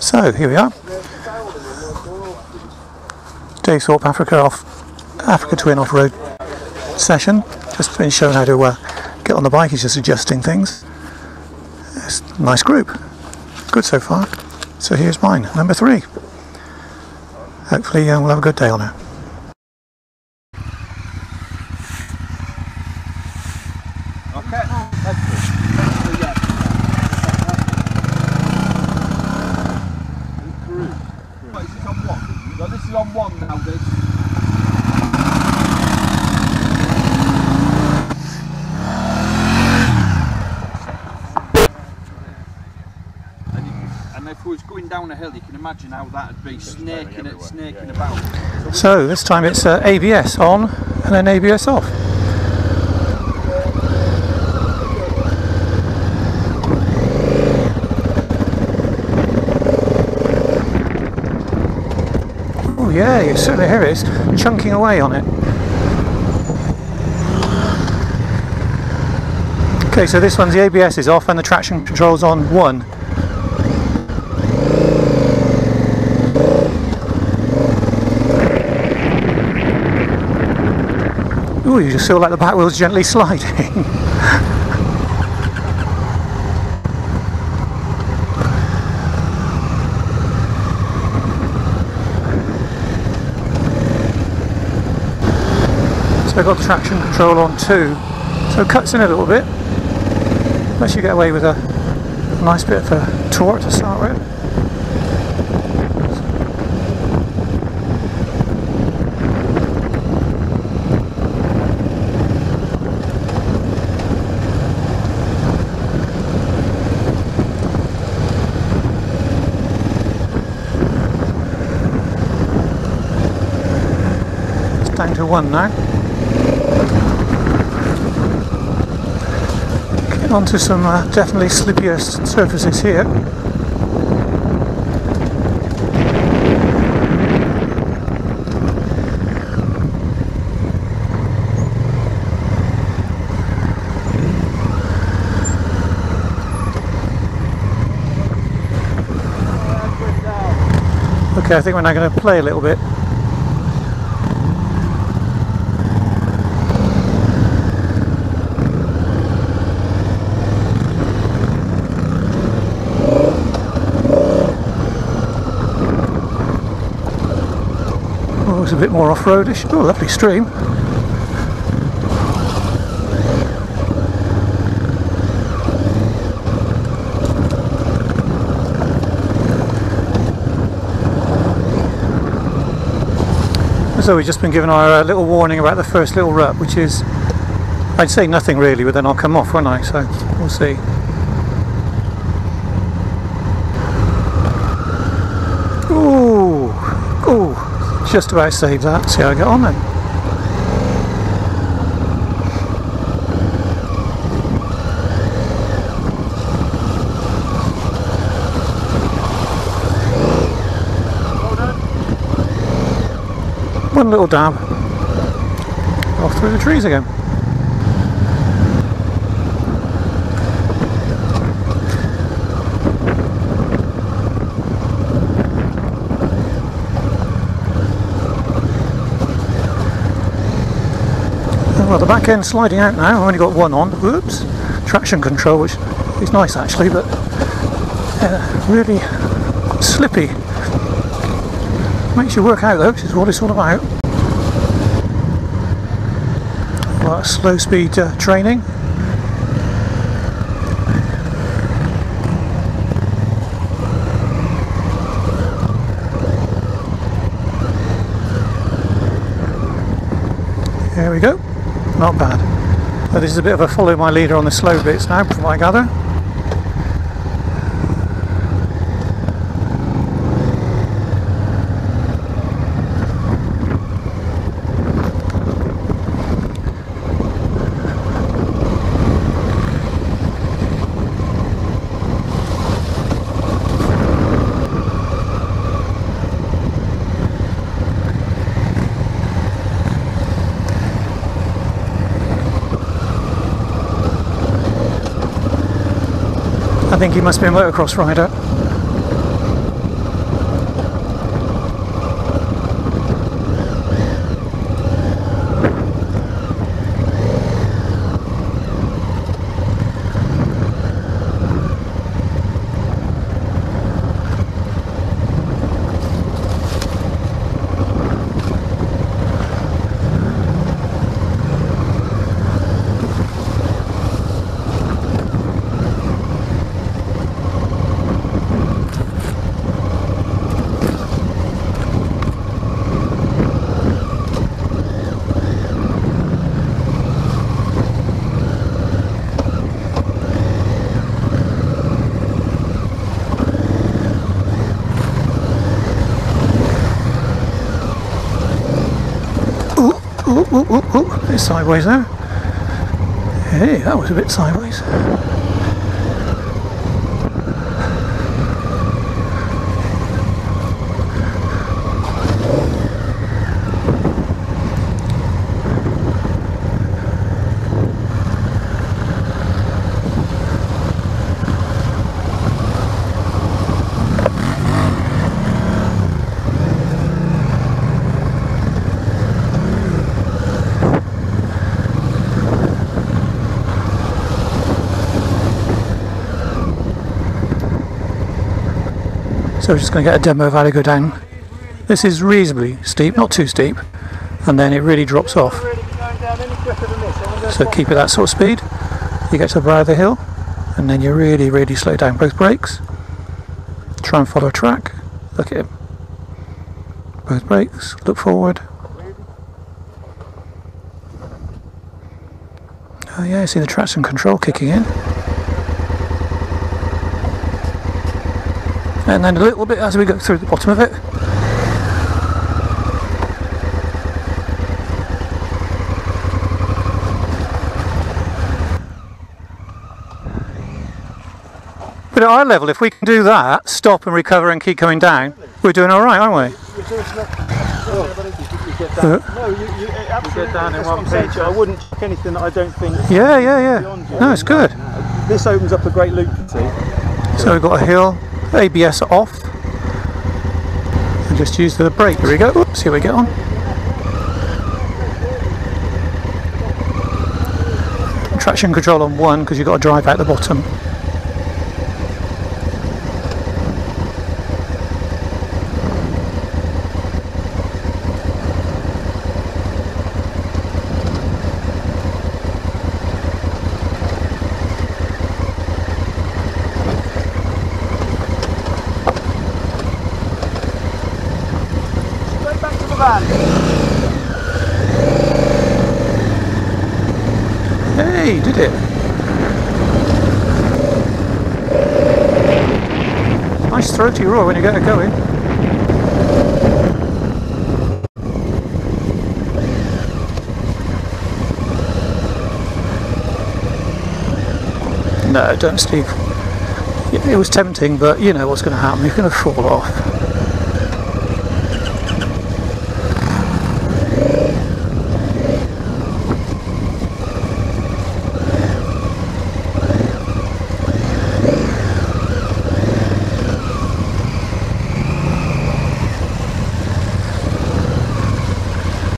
So here we are. Dave Thorpe Africa off Africa Twin off road session. Just been shown how to uh, get on the bike. He's just adjusting things. It's a nice group. Good so far. So here's mine, number three. Hopefully uh, we'll have a good day on it. One. This is on one now. This. And, if we was going down a hill, you can imagine how that'd be snaking it, snaking about. So this time it's uh, ABS on and then ABS off. You certainly hear it. It's chunking away on it. Okay, so this one's the ABS is off and the traction control's on one. Ooh, you just feel like the back wheel's gently sliding. I've got traction control on too. So it cuts in a little bit. Lets you get away with a, nice bit of a torque to start with. It's down to one now. Onto some uh, definitely slippier surfaces here. Okay, I think we're now going to play a little bit. It's a bit more off-roadish. Oh, lovely stream. So we've just been given our uh, little warning about the first little rut, which is, I'd say nothing really, but then I'll come off, won't I? So we'll see. Ooh, ooh, just about saved that. See how I get on then. One little dab. Off through the trees again. Well, the back end's sliding out now. I've only got one on. Whoops. Traction control, which is nice actually, but uh, really slippy. Makes you work out though, which is what it's all about. Well, slow speed uh, training. There we go. Not bad. But this is a bit of a follow my leader on the slow bits now, from what I gather. I think he must be a motocross rider. Ooh, ooh. A bit sideways there. Hey, that was a bit sideways. So we're just going to get a demo of how to go down. This is reasonably steep, not too steep, and then it really drops off. So keep it that sort of speed. You get to the brow of the hill, and then you really, really slow down both brakes. Try and follow a track. Look at him. Both brakes. Look forward. Oh yeah, I see the traction control kicking in. And then a little bit as we go through the bottom of it. But at our level, if we can do that, stop and recover and keep coming down, we're doing all right, aren't we? Uh, No, you, you, it absolutely, down in one page. I wouldn't check anything that I don't think. yeah, yeah, yeah. No, it's good. This opens up a great loop. See, So we've got a hill, ABS off, and just use the brake. Here we go. Oops, here we get on. Traction control on one because you've got to drive out the bottom. Hey, did it? Nice throaty roar when you get it going. No, don't, Steve. It was tempting, but you know what's going to happen. You're going to fall off.